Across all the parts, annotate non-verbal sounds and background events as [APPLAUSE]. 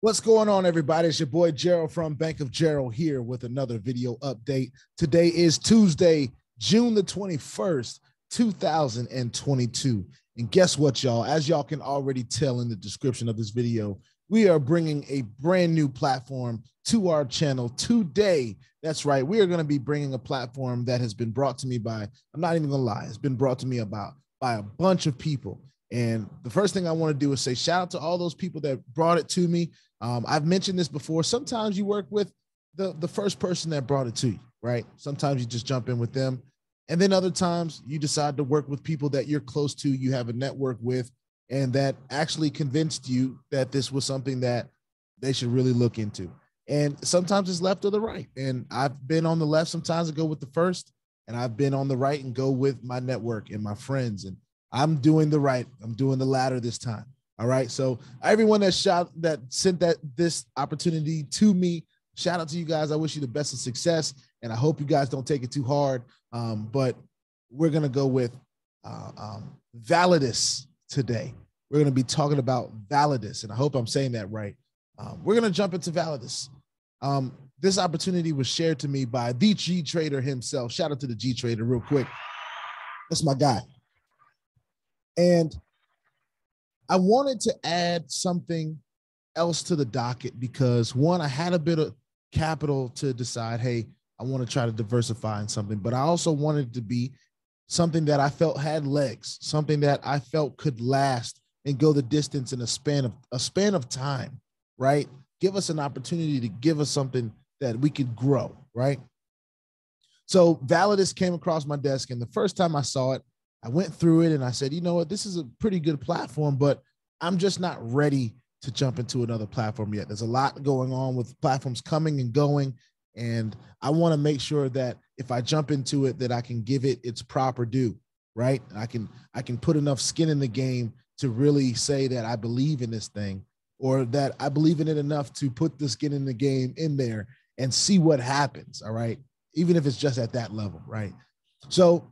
What's going on, everybody? It's your boy Jharol from Bank of Jharol here with another video update. Today is Tuesday, June the 21st, 2022. And guess what, y'all? As y'all can already tell in the description of this video, we are bringing a brand new platform to our channel today. That's right. We are going to be bringing a platform that has been brought to me by, I'm not even going to lie, it's been brought to me about by a bunch of people. And the first thing I want to do is say shout out to all those people that brought it to me. Um, I've mentioned this before. Sometimes you work with the, the first person that brought it to you, right? Sometimes you just jump in with them. And then other times you decide to work with people that you're close to, you have a network with, and that actually convinced you that this was something that they should really look into. And sometimes it's left or the right. And I've been on the left sometimes I go with the first, and I've been on the right and go with my network and my friends. And I'm doing the right. I'm doing the latter this time. All right. So everyone that shot that sent that this opportunity to me, shout out to you guys. I wish you the best of success, and I hope you guys don't take it too hard. Um, but we're gonna go with uh, um, Validus today. We're gonna be talking about Validus, and I hope I'm saying that right. Um, we're gonna jump into Validus. Um, this opportunity was shared to me by the G Trader himself. Shout out to the G Trader, real quick. That's my guy. And I wanted to add something else to the docket because one, I had a bit of capital to decide, hey, I want to try to diversify in something, but I also wanted to be something that I felt had legs, something that I felt could last and go the distance in a span of a span of time, right? Give us an opportunity to give us something that we could grow, right? So Validus came across my desk, and the first time I saw it, I went through it and I said, you know what, this is a pretty good platform, but I'm just not ready to jump into another platform yet. There's a lot going on with platforms coming and going. And I want to make sure that if I jump into it, that I can give it its proper due, right? I can I can put enough skin in the game to really say that I believe in this thing or that I believe in it enough to put the skin in the game in there and see what happens. All right. Even if it's just at that level, right? So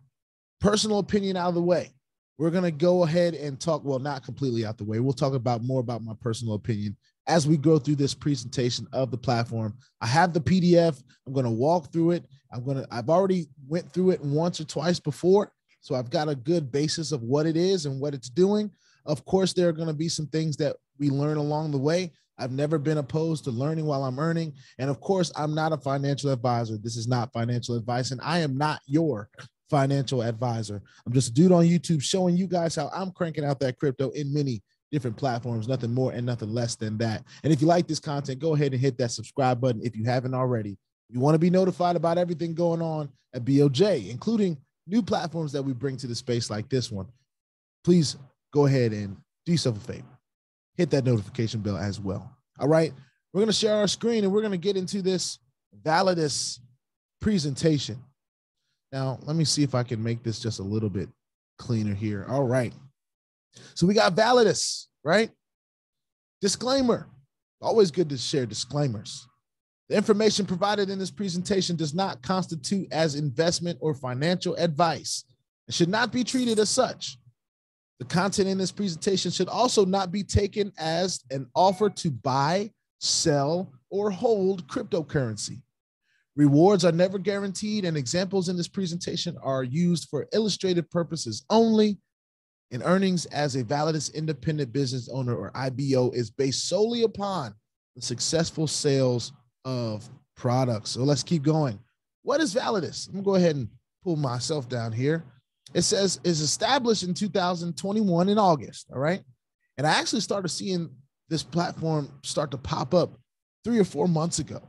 personal opinion out of the way. We're going to go ahead and talk, well, not completely out the way. We'll talk about more about my personal opinion as we go through this presentation of the platform. I have the PDF. I'm going to walk through it. I'm going to, I've already went through it once or twice before. So I've got a good basis of what it is and what it's doing. Of course, there are going to be some things that we learn along the way. I've never been opposed to learning while I'm earning. And of course, I'm not a financial advisor. This is not financial advice, and I am not your financial advisor. I'm just a dude on YouTube showing you guys how I'm cranking out that crypto in many different platforms, nothing more and nothing less than that. And if you like this content, go ahead and hit that subscribe button if you haven't already. You want to be notified about everything going on at BOJ, including new platforms that we bring to the space like this one. Please go ahead and do yourself a favor. Hit that notification bell as well. All right. We're going to share our screen and we're going to get into this Validus presentation. Now, let me see if I can make this just a little bit cleaner here. All right. So we got Validus, right? Disclaimer. Always good to share disclaimers. The information provided in this presentation does not constitute as investment or financial advice and should not be treated as such. The content in this presentation should also not be taken as an offer to buy, sell, or hold cryptocurrency. Rewards are never guaranteed, and examples in this presentation are used for illustrative purposes only. And earnings as a Validus independent business owner or IBO is based solely upon the successful sales of products. So let's keep going. What is Validus? I'm gonna go ahead and pull myself down here. It says is established in 2021 in August. All right. And I actually started seeing this platform start to pop up three or four months ago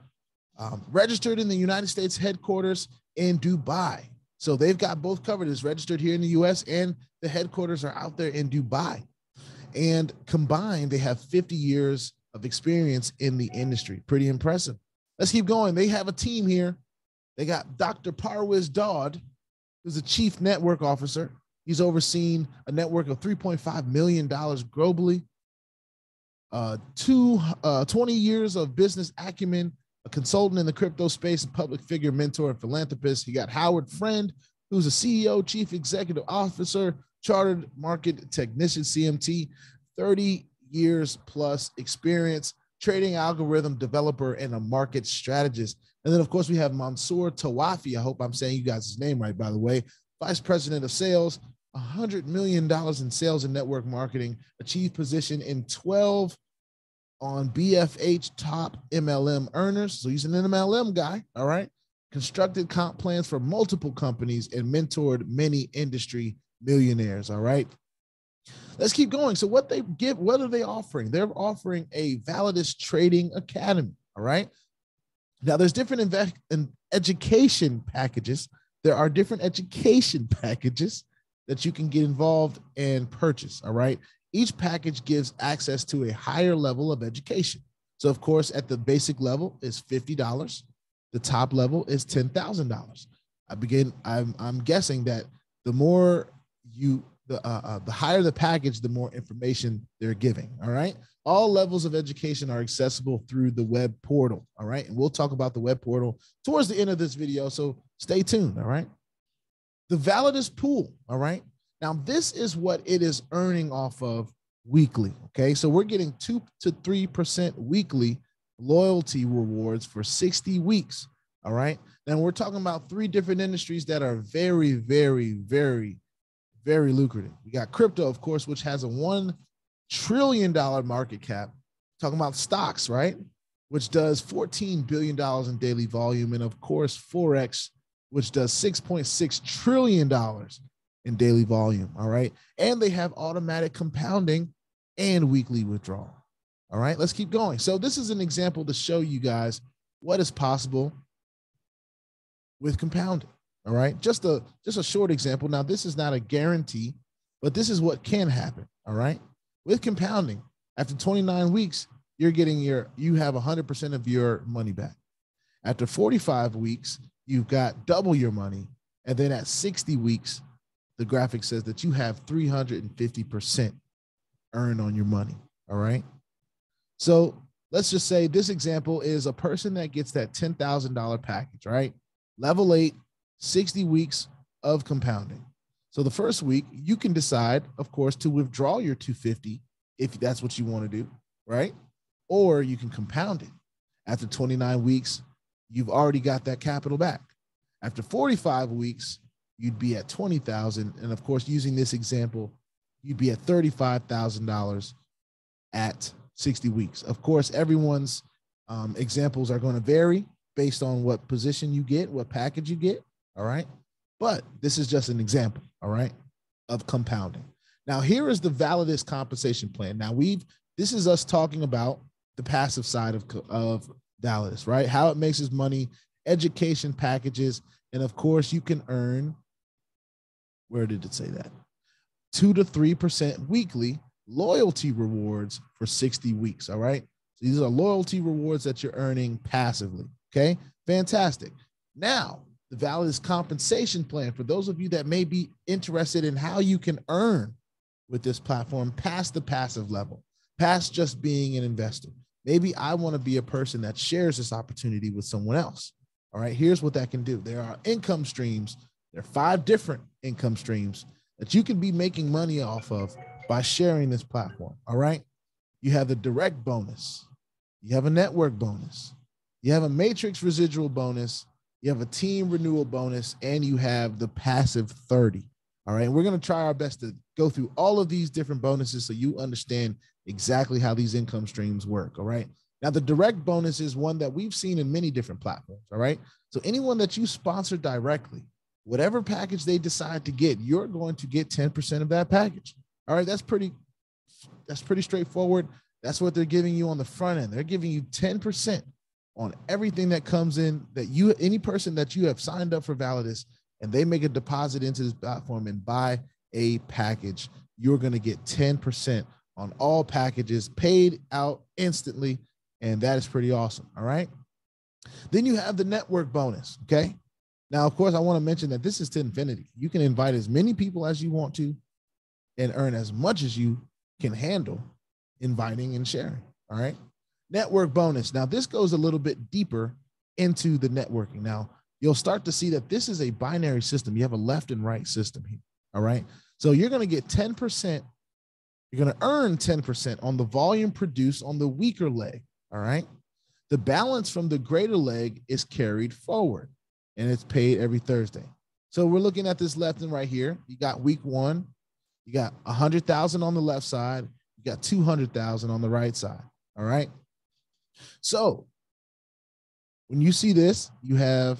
um, registered in the United States headquarters in Dubai. So they've got both covered. It's registered here in the US and the headquarters are out there in Dubai. And combined, they have 50 years of experience in the industry. Pretty impressive. Let's keep going. They have a team here. They got Dr. Parwiz Daud, who's the chief network officer. He's overseen a network of $3.5 million globally, uh, two, uh, 20 years of business acumen a consultant in the crypto space, a public figure, mentor, and philanthropist. You got Howard Friend, who's a CEO, chief executive officer, chartered market technician, CMT, 30 years plus experience. trading algorithm developer, and a market strategist. And then, of course, we have Mansour Tawafi. I hope I'm saying you guys' name right, by the way. Vice President of Sales, $100 million in sales and network marketing, achieved position in 12 on BFH top MLM earners. So he's an MLM guy. All right. Constructed comp plans for multiple companies and mentored many industry millionaires. All right. Let's keep going. So what they give, what are they offering? They're offering a Validus Trading Academy. All right. Now there's different invest in education packages. There are different education [LAUGHS] packages that you can get involved and purchase. All right. Each package gives access to a higher level of education. So, of course, at the basic level is $50. The top level is $10,000. I begin, I'm, I'm guessing that the more you, the, uh, uh, the higher the package, the more information they're giving. All right. All levels of education are accessible through the web portal. All right. And we'll talk about the web portal towards the end of this video. So stay tuned. All right. The Validus pool. All right. Now, this is what it is earning off of weekly. Okay. So we're getting two to 3% weekly loyalty rewards for 60 weeks. All right. Then we're talking about three different industries that are very, very, very, very lucrative. We got crypto, of course, which has a $1 trillion market cap. Talking about stocks, right? Which does $14 billion in daily volume. And of course, Forex, which does $6.6 trillion in daily volume. All right. And they have automatic compounding and weekly withdrawal. All right. Let's keep going. So, this is an example to show you guys what is possible with compounding. All right. Just a just a short example. Now, this is not a guarantee, but this is what can happen. All right. With compounding, after 29 weeks, you're getting your you have 100% of your money back. After 45 weeks, you've got double your money. And then at 60 weeks, the graphic says that you have 350% earned on your money. All right. So let's just say this example is a person that gets that $10,000 package, right? Level eight, 60 weeks of compounding. So the first week, you can decide, of course, to withdraw your 250 if that's what you want to do, right? Or you can compound it. After 29 weeks, you've already got that capital back. After 45 weeks, you'd be at 20,000 and of course using this example, you'd be at $35,000 at 60 weeks. Of course, everyone's um, examples are going to vary based on what position you get, what package you get. All right. But this is just an example. All right. Of compounding. Now, here is the Validus compensation plan. Now, we've, this is us talking about the passive side of, of Validus, right? How it makes its money, education packages. And of course, you can earn where did it say that? Two to 3% weekly loyalty rewards for 60 weeks. All right. So these are loyalty rewards that you're earning passively. Okay. Fantastic. Now, the Validus compensation plan for those of you that may be interested in how you can earn with this platform past the passive level, past just being an investor. Maybe I want to be a person that shares this opportunity with someone else. All right, here's what that can do. There are income streams there are five different income streams that you can be making money off of by sharing this platform. All right. You have the direct bonus, you have a network bonus, you have a matrix residual bonus, you have a team renewal bonus, and you have the passive 30. All right. And we're going to try our best to go through all of these different bonuses so you understand exactly how these income streams work. All right. Now, the direct bonus is one that we've seen in many different platforms. All right. So, anyone that you sponsor directly, whatever package they decide to get, you're going to get 10% of that package. All right, that's pretty that's pretty straightforward. That's what they're giving you on the front end. They're giving you 10% on everything that comes in that you any person that you have signed up for Validus and they make a deposit into this platform and buy a package, you're going to get 10% on all packages paid out instantly and that is pretty awesome, all right? Then you have the network bonus, okay? Now, of course, I want to mention that this is to infinity. You can invite as many people as you want to and earn as much as you can handle inviting and sharing. All right. Network bonus. Now, this goes a little bit deeper into the networking. Now, you'll start to see that this is a binary system. You have a left and right system here. All right. So you're going to get 10%. You're going to earn 10% on the volume produced on the weaker leg. All right. The balance from the greater leg is carried forward and it's paid every Thursday. So we're looking at this left and right here. You got week one, you got a hundred thousand on the left side, you got two hundred thousand on the right side. All right. So when you see this, you have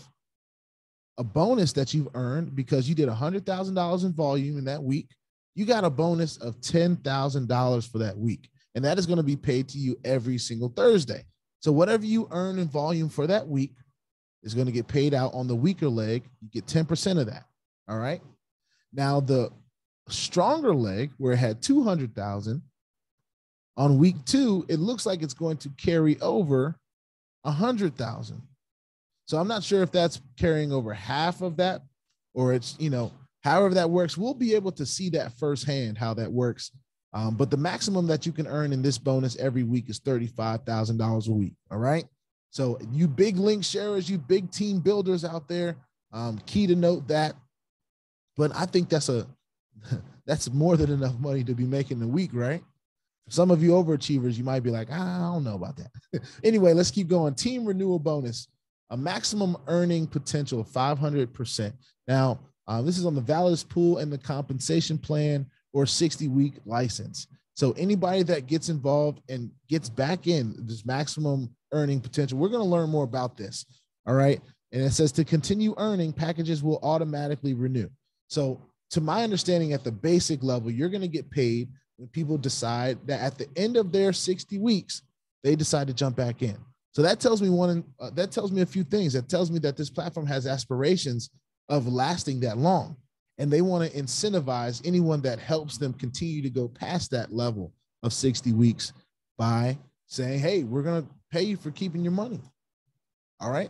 a bonus that you've earned because you did a hundred thousand dollars in volume in that week. You got a bonus of ten thousand dollars for that week, and that is going to be paid to you every single Thursday. So whatever you earn in volume for that week, is going to get paid out on the weaker leg. You get 10% of that. All right. Now, the stronger leg, where it had 200,000 on week two, it looks like it's going to carry over 100,000. So I'm not sure if that's carrying over half of that or it's, you know, however that works. We'll be able to see that firsthand how that works. Um, but the maximum that you can earn in this bonus every week is $35,000 a week. All right. So you big link sharers, you big team builders out there, um, key to note that. But I think that's a [LAUGHS] that's more than enough money to be making a week, right? Some of you overachievers, you might be like, ah, I don't know about that. [LAUGHS] anyway, let's keep going. Team renewal bonus, a maximum earning potential of 500%. Now, uh, this is on the Validus pool and the compensation plan or 60 week license. So anybody that gets involved and gets back in this maximum earning potential. We're going to learn more about this. All right. And it says to continue earning, packages will automatically renew. So, to my understanding, at the basic level, you're going to get paid when people decide that at the end of their 60 weeks, they decide to jump back in. So that tells me one. Uh, that tells me a few things. That tells me that this platform has aspirations of lasting that long, and they want to incentivize anyone that helps them continue to go past that level of 60 weeks by saying, "Hey, we're going to pay you for keeping your money. All right.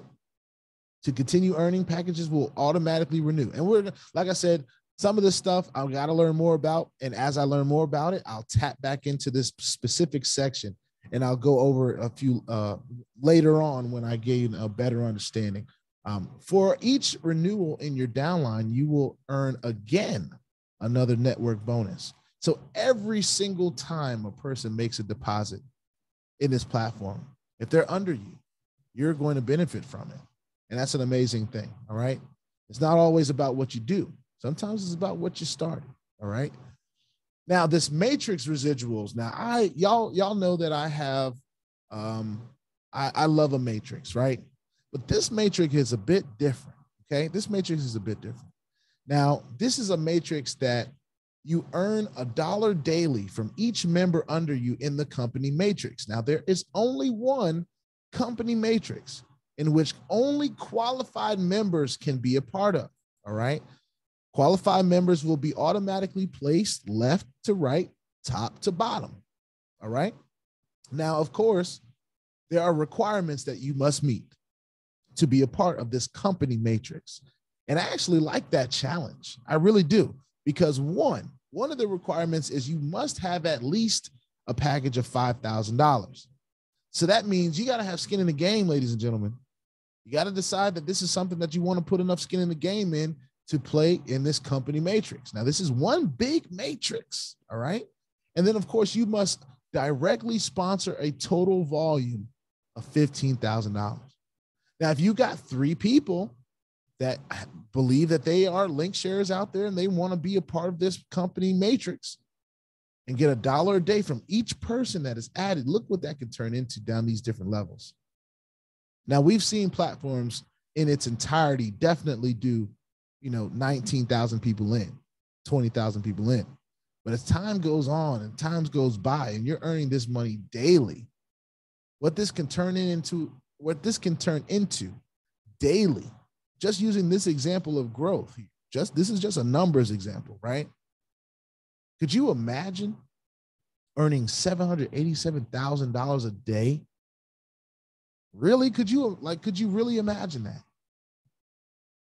To continue earning, packages will automatically renew. And we're, like I said, some of this stuff I've got to learn more about. And as I learn more about it, I'll tap back into this specific section and I'll go over a few uh, later on when I gain a better understanding. Um, for each renewal in your downline, you will earn again another network bonus. So every single time a person makes a deposit in this platform, if they're under you, you're going to benefit from it. And that's an amazing thing. All right. It's not always about what you do, sometimes it's about what you started. All right. Now, this matrix residuals. Now, I y'all y'all know that I have um I, I love a matrix, right? But this matrix is a bit different. Okay. This matrix is a bit different. Now, this is a matrix that you earn a dollar daily from each member under you in the company matrix. Now, there is only one company matrix in which only qualified members can be a part of. All right. Qualified members will be automatically placed left to right, top to bottom. All right. Now, of course, there are requirements that you must meet to be a part of this company matrix. And I actually like that challenge. I really do. Because one, one of the requirements is you must have at least a package of $5,000. So that means you got to have skin in the game, ladies and gentlemen. You got to decide that this is something that you want to put enough skin in the game in to play in this company matrix. Now, this is one big matrix, all right? And then, of course, you must directly sponsor a total volume of $15,000. Now, if you got three people that believe that they are link sharers out there and they want to be a part of this company matrix and get a dollar a day from each person that is added. Look what that can turn into down these different levels. Now we've seen platforms in its entirety definitely do, you know, 19,000 people in, 20,000 people in. But as time goes on and times goes by and you're earning this money daily, what this can turn into, what this can turn into daily just using this example of growth, just this is just a numbers example, right? Could you imagine earning $787,000 a day? Really? Could you like could you really imagine that?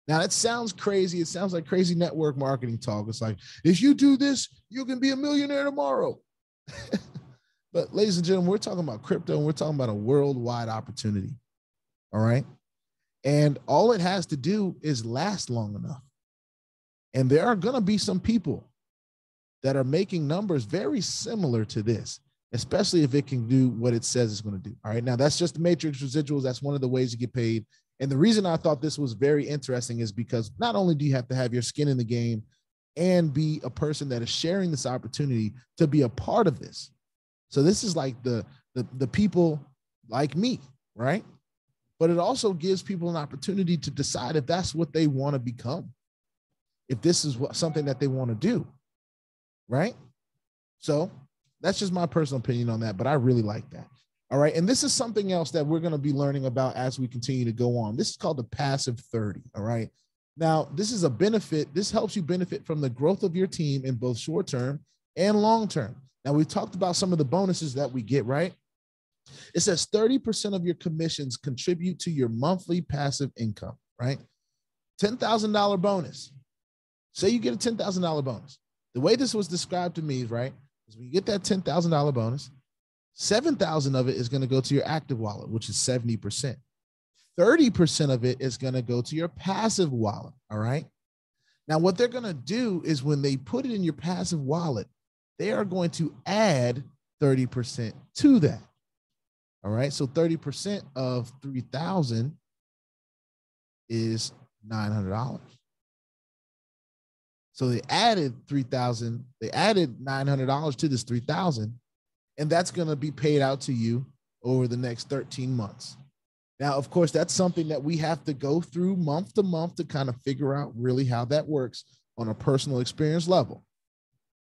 Now that sounds crazy. It sounds like crazy network marketing talk. It's like, if you do this, you can be a millionaire tomorrow. [LAUGHS] but ladies and gentlemen, we're talking about crypto and we're talking about a worldwide opportunity. All right. And all it has to do is last long enough. And there are going to be some people that are making numbers very similar to this. especially if it can do what it says it's going to do. All right. Now, that's just the matrix residuals. That's one of the ways you get paid. And the reason I thought this was very interesting is because not only do you have to have your skin in the game and be a person that is sharing this opportunity to be a part of this. So this is like the the, the people like me, right? But it also gives people an opportunity to decide if that's what they want to become. If this is what something that they want to do. Right? So that's just my personal opinion on that, but I really like that. All right. And this is something else that we're going to be learning about as we continue to go on. This is called the passive 30. All right. Now, this is a benefit. This helps you benefit from the growth of your team in both short term and long term. Now, we've talked about some of the bonuses that we get, right? It says 30% of your commissions contribute to your monthly passive income, right? $10,000 bonus. Say you get a $10,000 bonus. The way this was described to me, right, is when you get that $10,000 bonus, 7,000 of it is going to go to your active wallet, which is 70%. 30% of it is going to go to your passive wallet. All right. Now, what they're going to do is when they put it in your passive wallet, they are going to add 30% to that. All right. So 30% of 3000 is $900. So they added 3000, they added $900 to this 3000 and that's going to be paid out to you over the next 13 months. Now, of course, that's something that we have to go through month to month to kind of figure out really how that works on a personal experience level.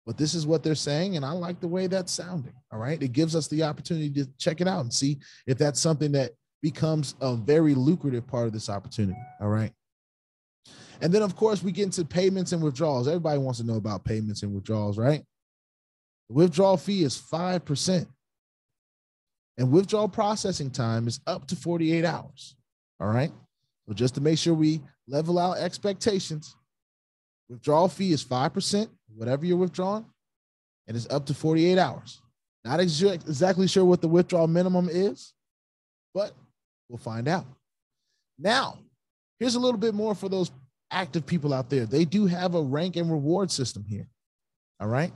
But this is what they're saying, and I like the way that's sounding. All right. It gives us the opportunity to check it out and see if that's something that becomes a very lucrative part of this opportunity. All right. And then, of course, we get into payments and withdrawals. Everybody wants to know about payments and withdrawals, right? The withdrawal fee is 5%. And withdrawal processing time is up to 48 hours. All right. So just to make sure we level out expectations, withdrawal fee is 5%, whatever you're withdrawing, and it's up to 48 hours. Not ex- exactly sure what the withdrawal minimum is, but we'll find out. Now, here's a little bit more for those active people out there. They do have a rank and reward system here. All right.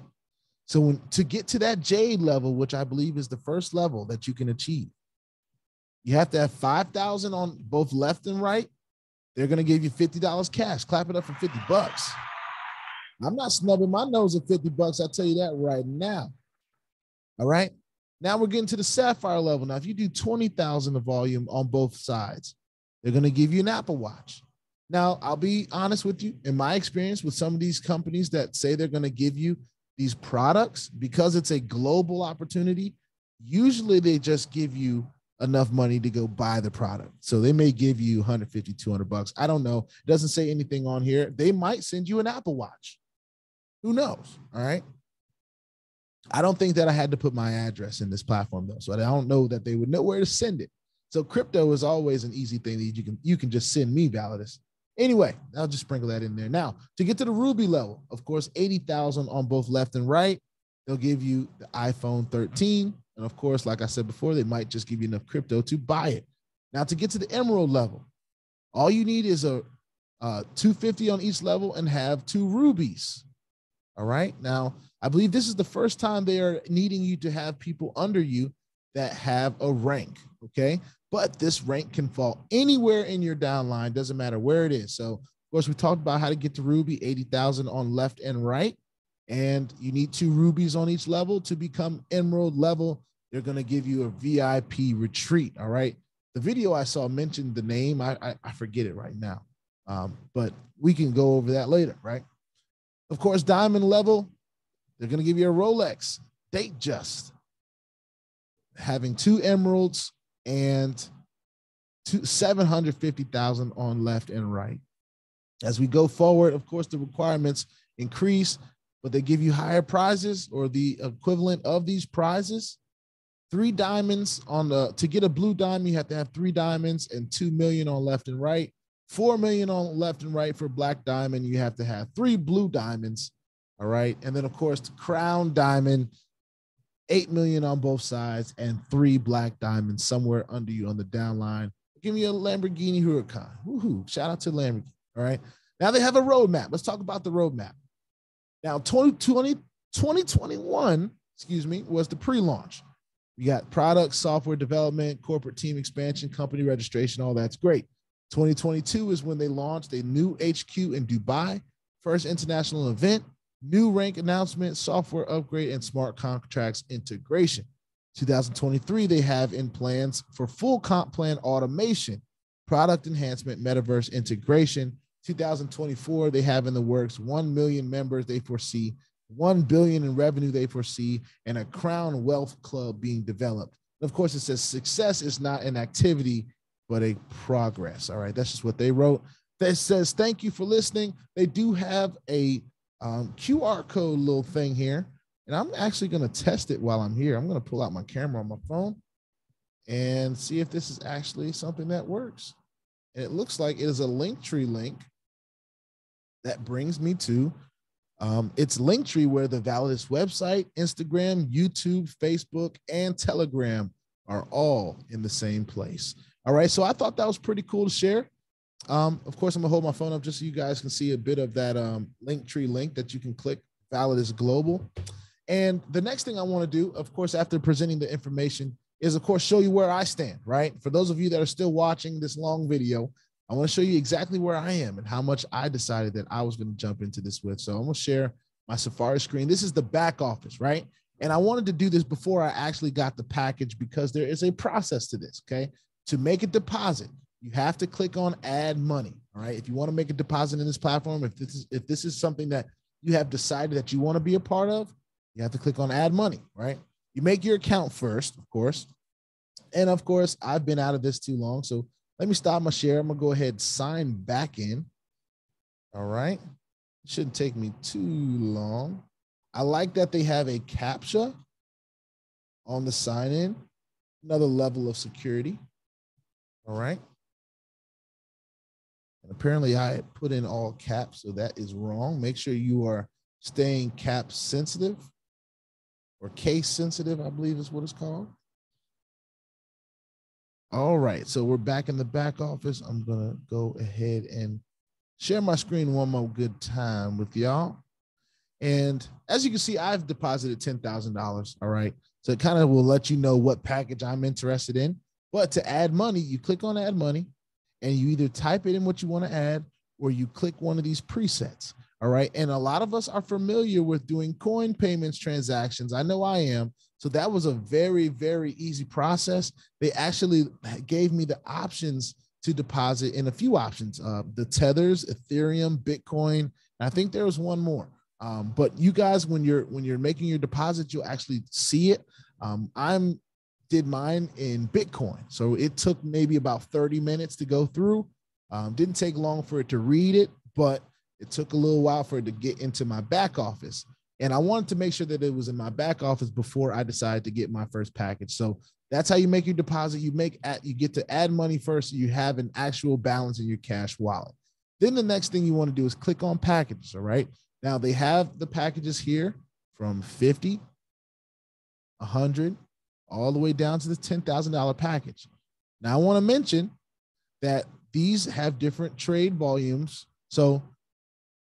So when, to get to that jade level, which I believe is the first level that you can achieve, you have to have 5,000 on both left and right. They're going to give you $50 cash. Clap it up for 50 bucks. I'm not snubbing my nose at 50 bucks. I'll tell you that right now. All right. Now we're getting to the sapphire level. Now, if you do 20,000 of volume on both sides, they're going to give you an Apple Watch. Now, I'll be honest with you. In my experience with some of these companies that say they're going to give you these products, because it's a global opportunity, usually they just give you enough money to go buy the product. So they may give you 150, 200 bucks. I don't know. It doesn't say anything on here. They might send you an Apple Watch. Who knows? All right. I don't think that I had to put my address in this platform though. So I don't know that they would know where to send it. So crypto is always an easy thing that you can you can just send me Validus Anyway, I'll just sprinkle that in there. Now, to get to the Ruby level, of course, 80,000 on both left and right. They'll give you the iPhone 13. And of course, like I said before, they might just give you enough crypto to buy it. Now, to get to the Emerald level, all you need is a uh, 250 on each level and have two rubies. All right. Now, I believe this is the first time they are needing you to have people under you that have a rank. Okay but this rank can fall anywhere in your downline, doesn't matter where it is. So, of course, we talked about how to get to Ruby 80,000 on left and right. And you need two rubies on each level to become emerald level. They're going to give you a VIP retreat. All right. The video I saw mentioned the name. I, I, I forget it right now. Um, but we can go over that later, right? Of course, diamond level, they're going to give you a Rolex Datejust. Having two emeralds and to 750,000 on left and right. As we go forward, of course, the requirements increase, but they give you higher prizes or the equivalent of these prizes. Three diamonds on the to get a blue diamond, you have to have three diamonds and two million on left and right. Four million on left and right for black diamond. You have to have three blue diamonds. All right. And then, of course, the crown diamond 8 million on both sides and three black diamonds somewhere under you on the down line. Give me a Lamborghini Huracan. Woohoo. Shout out to Lamborghini. All right. Now they have a roadmap. Let's talk about the roadmap. Now, 2020, 2021 excuse me, was the pre-launch. You got product, software development, corporate team expansion, company registration, all that's great. 2022 is when they launched a new HQ in Dubai, first international event, new rank announcement, software upgrade, and smart contracts integration. 2023, they have in plans for full comp plan automation, product enhancement, metaverse integration. 2024, they have in the works 1 million members they foresee, 1 billion in revenue they foresee, and a crown wealth club being developed. Of course, it says success is not an activity, but a progress. All right, that's just what they wrote. That says thank you for listening. They do have a um, QR code little thing here. And I'm actually going to test it while I'm here. I'm going to pull out my camera on my phone and see if this is actually something that works. And it looks like it is a Linktree link that brings me to um, it's Linktree where the Validus website, Instagram, YouTube, Facebook, and Telegram are all in the same place. All right. So I thought that was pretty cool to share. Um, of course, I'm gonna hold my phone up just so you guys can see a bit of that um, Linktree link that you can click. Validus Global. And the next thing I want to do, of course, after presenting the information, is of course show you where I stand. Right. For those of you that are still watching this long video, I want to show you exactly where I am and how much I decided that I was going to jump into this with. So I'm to share my Safari screen. This is the back office, right? And I wanted to do this before I actually got the package because there is a process to this. Okay. To make a deposit, you have to click on add money. All right. If you want to make a deposit in this platform, if this is if this is something that you have decided that you want to be a part of, you have to click on add money, right? You make your account first, of course. And of course, I've been out of this too long. So let me stop my share. I'm gonna go ahead sign back in. All right. It shouldn't take me too long. I like that they have a CAPTCHA on the sign in, another level of security. All right. And apparently I put in all caps, so that is wrong. Make sure you are staying cap sensitive or case sensitive, I believe is what it's called. All right, so we're back in the back office. I'm gonna go ahead and share my screen one more good time with y'all. And as you can see, I've deposited $10,000. All right. So it kind of will let you know what package I'm interested in. But to add money, you click on add money and you either type it in what you want to add or you click one of these presets. All right. And a lot of us are familiar with doing coin payments transactions. I know I am. So that was a very, very easy process. They actually gave me the options to deposit in a few options uh, the tethers, Ethereum, Bitcoin. I think there was one more. Um, but you guys, when you're when you're making your deposit, you'll actually see it. Um, I'm did mine in Bitcoin. So it took maybe about 30 minutes to go through. Um, didn't take long for it to read it, but it took a little while for it to get into my back office. And I wanted to make sure that it was in my back office before I decided to get my first package. So that's how you make your deposit. You make at you get to add money first. So you have an actual balance in your cash wallet. Then the next thing you want to do is click on packages. All right. Now they have the packages here from 50, 100, all the way down to the $10,000 package. Now, I want to mention that these have different trade volumes. So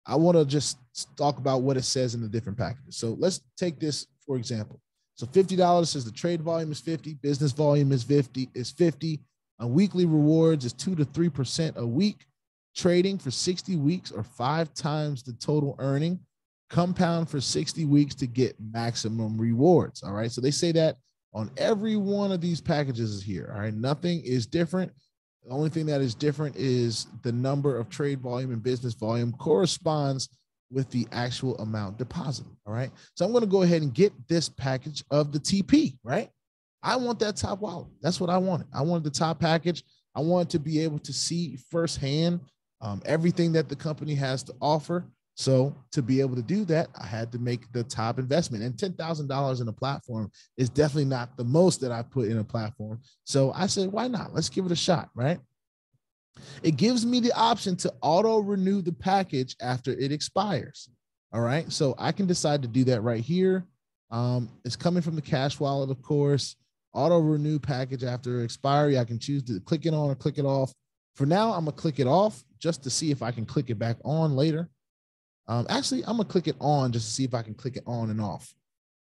I want to just talk about what it says in the different packages. So let's take this for example. So $50 says the trade volume is 50, business volume is 50, is 50. A weekly rewards is two to three percent a week. Trading for 60 weeks or five times the total earning. Compound for 60 weeks to get maximum rewards. All right. So they say that on every one of these packages is here. All right. Nothing is different. The only thing that is different is the number of trade volume and business volume corresponds with the actual amount deposited. All right. So I'm going to go ahead and get this package of the TP, right? I want that top wallet. That's what I wanted. I wanted the top package. I wanted to be able to see firsthand um, everything that the company has to offer. So to be able to do that, I had to make the top investment. And $10,000 in a platform is definitely not the most that I put in a platform. So I said, why not? Let's give it a shot, right? It gives me the option to auto renew the package after it expires. All right. So I can decide to do that right here. Um, it's coming from the cash wallet, of course. Auto renew package after expiry. I can choose to click it on or click it off. For now, I'm to click it off just to see if I can click it back on later. Um, actually, I'm gonna click it on just to see if I can click it on and off.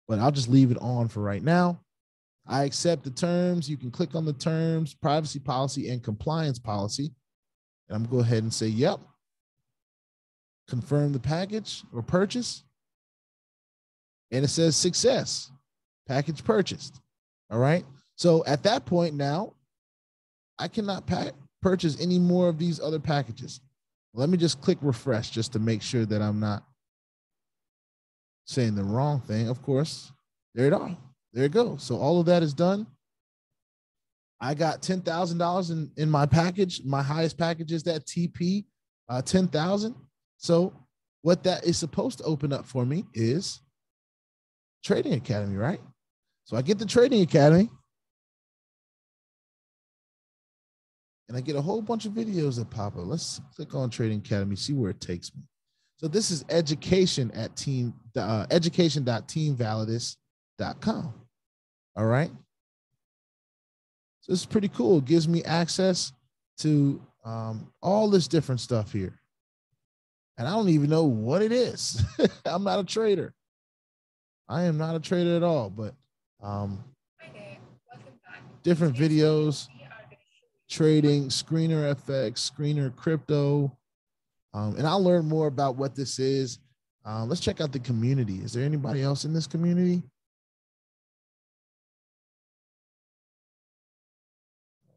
but I'll just leave it on for right now. I accept the terms. You can click on the terms, privacy policy, and compliance policy. And I'm to go ahead and say, yep. Confirm the package or purchase. And it says success, package purchased. All right. So at that point now, I cannot pack, purchase any more of these other packages. Let me just click refresh just to make sure that I'm not saying the wrong thing. Of course, there it all. There it goes. So all of that is done. I got ten thousand dollars in in my package. My highest package is that TP, uh, ten thousand. So what that is supposed to open up for me is Trading Academy, right? So I get the Trading Academy, and I get a whole bunch of videos that pop up. Let's click on Trading Academy, see where it takes me. So this is education at team uh, education.teamvalidus.com. All right. So this is pretty cool. It gives me access to um, all this different stuff here. And I don't even know what it is. [LAUGHS] I'm not a trader. I am not a trader at all, but um, different videos, trading, screener FX, screener crypto. Um, and I'll learn more about what this is. Uh, let's check out the community. Is there anybody else in this community?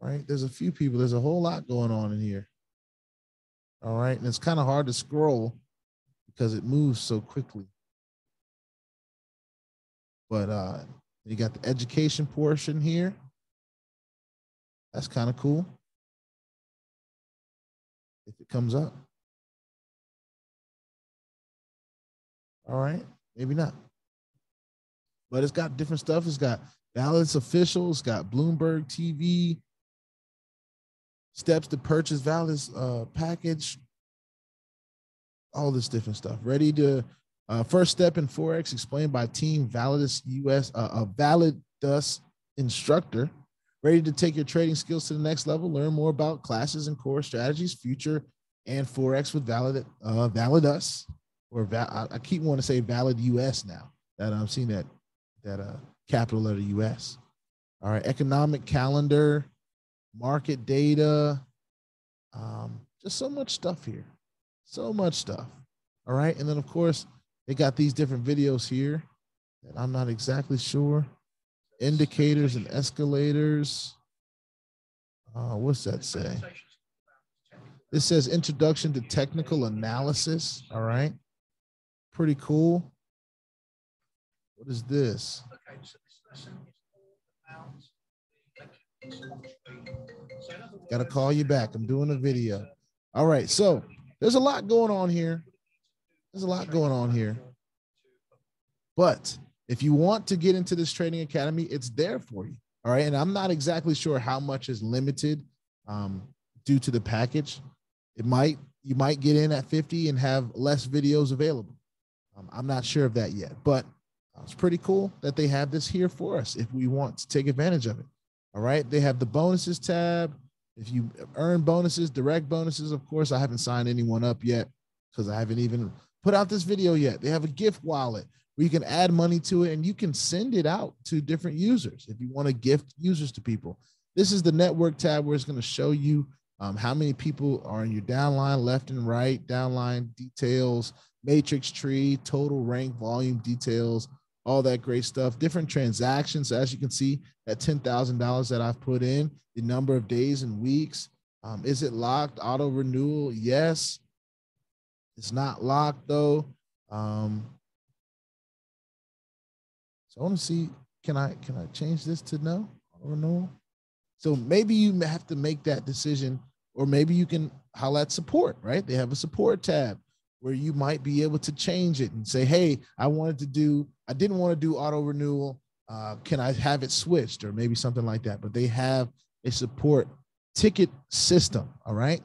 right? There's a few people. There's a whole lot going on in here. All right. And it's kind of hard to scroll because it moves so quickly. But uh, you got the education portion here. That's kind of cool. If it comes up. All right. Maybe not. But it's got different stuff. It's got Validus officials, got Bloomberg TV, steps to purchase Validus uh, package, all this different stuff. Ready to uh, first step in Forex explained by Team Validus US, uh, a Validus instructor. Ready to take your trading skills to the next level. Learn more about classes and core strategies, future and Forex with Valid, uh, Validus, or Val, I keep wanting to say Valid US now that I'm seeing that that uh, capital letter US. All right, economic calendar, market data, um, just so much stuff here. So much stuff. All right. And then, of course, they got these different videos here that I'm not exactly sure. Indicators and escalators. Uh, what's that say? This says Introduction to Technical Analysis. All right. Pretty cool. What is this? Got to call you back. I'm doing a video. All right. So there's a lot going on here. There's a lot going on here. But if you want to get into this trading academy, it's there for you. All right. And I'm not exactly sure how much is limited um, due to the package. It might, you might get in at 50 and have less videos available. Um, I'm not sure of that yet, but it's pretty cool that they have this here for us if we want to take advantage of it. All right. They have the bonuses tab. If you earn bonuses, direct bonuses, of course, I haven't signed anyone up yet because I haven't even put out this video yet. They have a gift wallet where you can add money to it and you can send it out to different users if you want to gift users to people. This is the network tab where it's going to show you um, how many people are in your downline, left and right, downline details, matrix tree, total rank, volume details, all that great stuff. Different transactions. As you can see, that $10,000 that I've put in, the number of days and weeks. Um, is it locked? Auto renewal? Yes. It's not locked though. Um, so I want to see, can I can I change this to no auto renewal? So maybe you have to make that decision, or maybe you can highlight support, right? They have a support tab where you might be able to change it and say, hey, I wanted to do, I didn't want to do auto renewal. Uh, can I have it switched or maybe something like that? But they have a support ticket system. All right.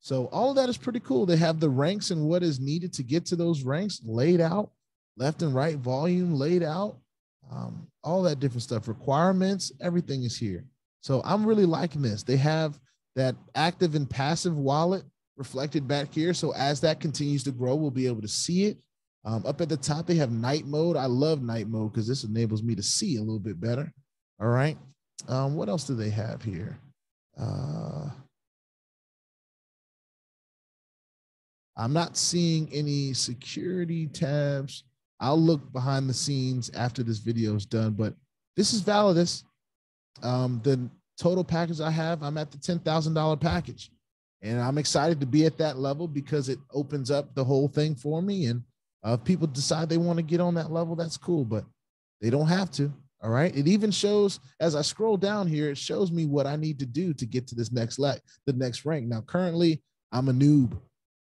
So all of that is pretty cool. They have the ranks and what is needed to get to those ranks laid out, left and right volume laid out, um, all that different stuff, requirements, everything is here. So I'm really liking this. They have that active and passive wallet reflected back here. So as that continues to grow, we'll be able to see it. Um, up at the top, they have night mode. I love night mode because this enables me to see a little bit better. All right. Um, what else do they have here? Uh, I'm not seeing any security tabs. I'll look behind the scenes after this video is done, but this is Validus. Um, the total package I have, I'm at the $10,000 package. And I'm excited to be at that level because it opens up the whole thing for me. And uh, if people decide they want to get on that level, that's cool, but they don't have to. All right. It even shows as I scroll down here, it shows me what I need to do to get to this next leg, the next rank. Now, currently, I'm a noob.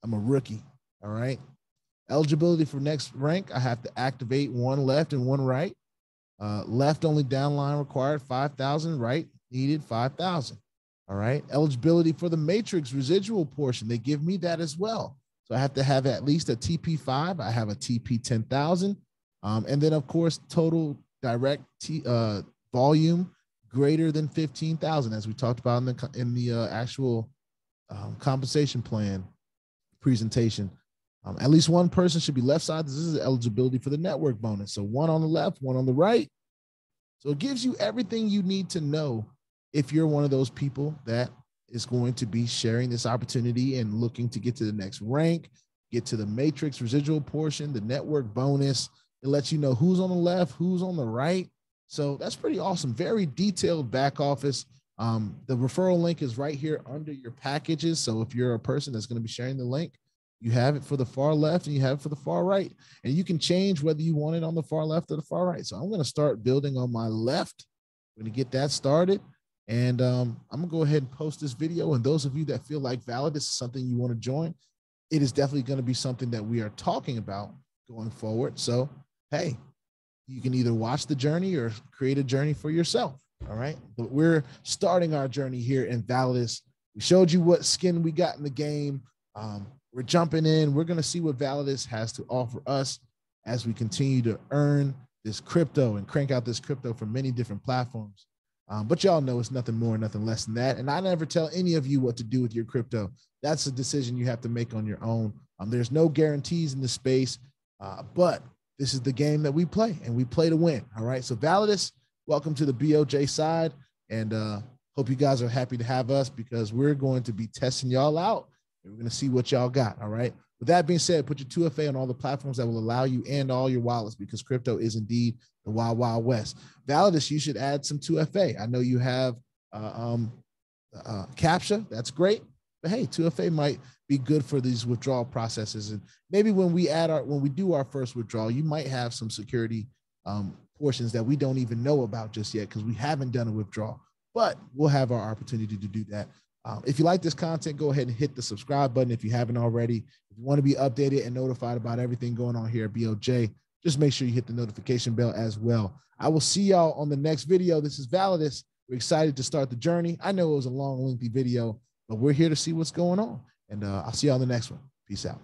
I'm a rookie. All right. Eligibility for next rank, I have to activate one left and one right. Uh, left only downline required 5,000, right needed 5,000. All right. Eligibility for the matrix residual portion, they give me that as well. So I have to have at least a TP5. I have a TP 10,000. Um, and then, of course, total direct T, uh, volume greater than 15,000, as we talked about in the, in the uh, actual um, compensation plan presentation. Um, at least one person should be left side. This is eligibility for the network bonus. So one on the left, one on the right. So it gives you everything you need to know if you're one of those people that is going to be sharing this opportunity and looking to get to the next rank, get to the matrix residual portion, the network bonus. It lets you know who's on the left, who's on the right. So that's pretty awesome. Very detailed back office. Um, the referral link is right here under your packages. So if you're a person that's going to be sharing the link, you have it for the far left and you have it for the far right. And you can change whether you want it on the far left or the far right. So I'm going to start building on my left. I'm going to get that started. And um, I'm gonna go ahead and post this video. And those of you that feel like Validus is something you want to join, it is definitely going to be something that we are talking about going forward. So, hey, you can either watch the journey or create a journey for yourself. All right. But we're starting our journey here in Validus. We showed you what skin we got in the game. Um, we're jumping in. We're going to see what Validus has to offer us as we continue to earn this crypto and crank out this crypto from many different platforms. Um, but y'all know it's nothing more, nothing less than that. And I never tell any of you what to do with your crypto. That's a decision you have to make on your own. Um, there's no guarantees in the space, uh, but this is the game that we play, and we play to win. All right. So Validus, welcome to the BOJ side, and uh, hope you guys are happy to have us because we're going to be testing y'all out, and we're going to see what y'all got. All right. With that being said, put your 2FA on all the platforms that will allow you and all your wallets because crypto is indeed the wild, wild west. Validus, you should add some 2FA. I know you have uh, um, uh, CAPTCHA. That's great. But hey, 2FA might be good for these withdrawal processes. And maybe when we add our, when we do our first withdrawal, you might have some security um, portions that we don't even know about just yet because we haven't done a withdrawal. But we'll have our opportunity to do that um, if you like this content, go ahead and hit the subscribe button if you haven't already. If you want to be updated and notified about everything going on here at BOJ, just make sure you hit the notification bell as well. I will see y'all on the next video. This is Validus. We're excited to start the journey. I know it was a long, lengthy video, but we're here to see what's going on. And uh, I'll see you on the next one. Peace out.